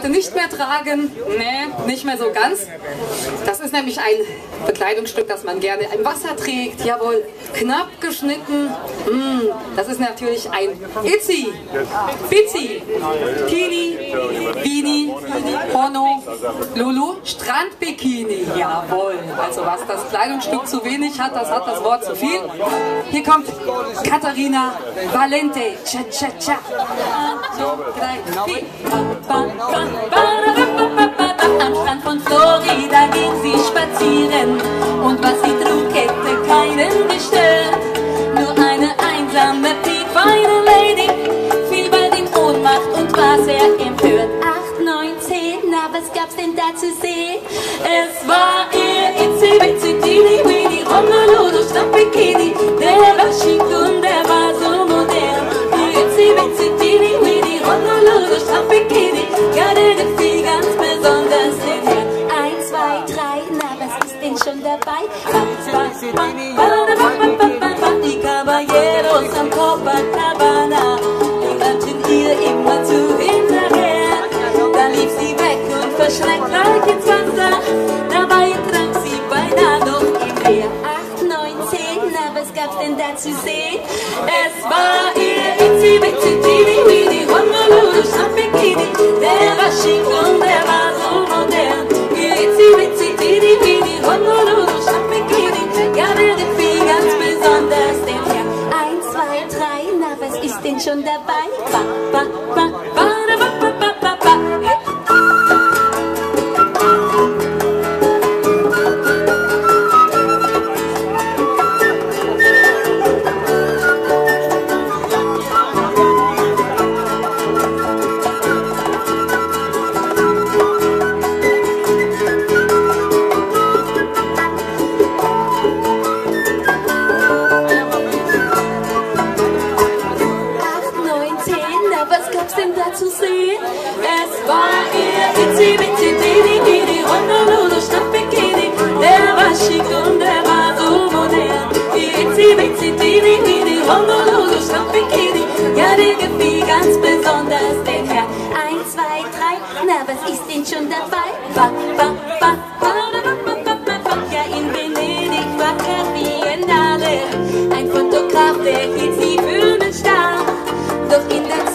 heute nicht mehr tragen. Nee, nicht mehr so ganz. Das ist nämlich ein Bekleidungsstück, das man gerne im Wasser trägt. Jawohl, knapp geschnitten. Mm, das ist natürlich ein Itzy, Bitzy, Kini, Bini, Porno, Lulu, Strandbikini. Jawohl, also was das Kleidungsstück zu wenig hat, das hat das Wort zu viel. Hier kommt Katharina Valente. Cha, cha, cha. Am Strand von Florida ging sie spazieren und was sie gestört. Nur eine einsame, piekfeine Lady fiel bald in Ohnmacht und war sehr empört. Acht, neun, zehn, na was gab's denn da zu sehen? Es war ihr Itzy Bitsy Teeny Weeny Honolulu Strandbikini, der war schick und der war so modern. Ihr Itzy Bitsy Teeny Weeny Honolulu Strandbikini, ja der gefiel ganz besonders den. Eins, zwei, drei, na was ist denn schon dabei? Die Caballeros am Copacabana, rannten ihr immer zu hinterher. Dann lief sie weg und verschreckt gleich ins Wasser. Dabei trank sie beinahe noch im Meer. Acht, neun, zehn, na was gab's denn da zu sehen? Es war zwei, drei, na was ist denn schon dabei? Ba, ba, ba, ba, na was gab's denn da zu sehen? Es war ihr Itzy Bitsy Teeny Weeny Honolulu Strandbikini. Der war schick und der war so modern. Ihr Itzy Bitsy Teeny Weeny Honolulu Strandbikini. Ja, der gefiel ganz besonders den Herr. Eins, zwei, drei, na was ist denn schon dabei? Ba, ba, ba, ba, da, ba, ba, ba, ba, ba. Ja, in Venedig war der Biennale. Ein Fotograf, der hielt sie für einen Star. Doch in der